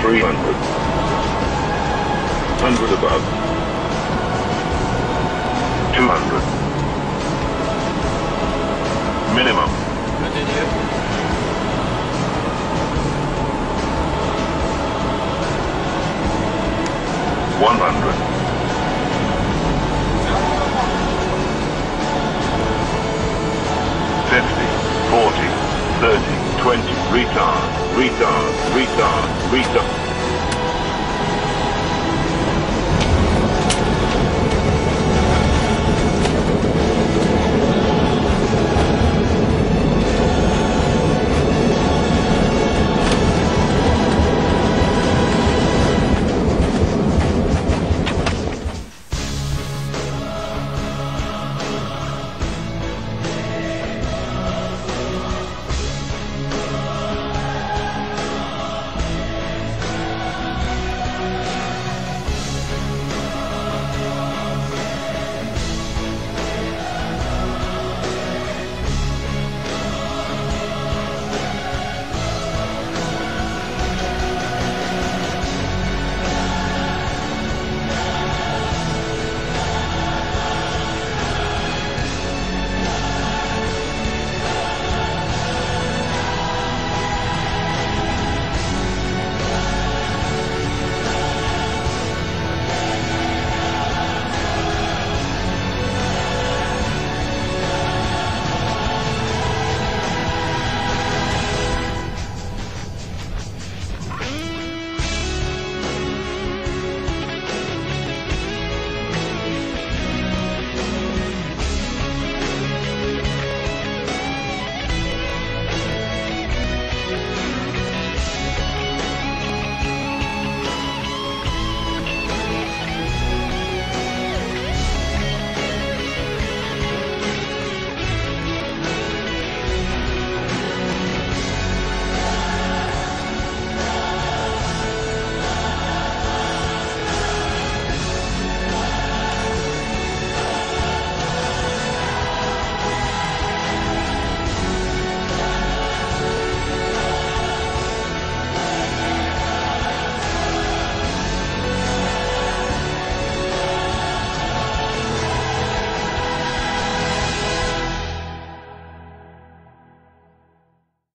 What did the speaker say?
300. 100 above. 200. Minimum. Continue. 100. 50, retard, retard, retard, retard.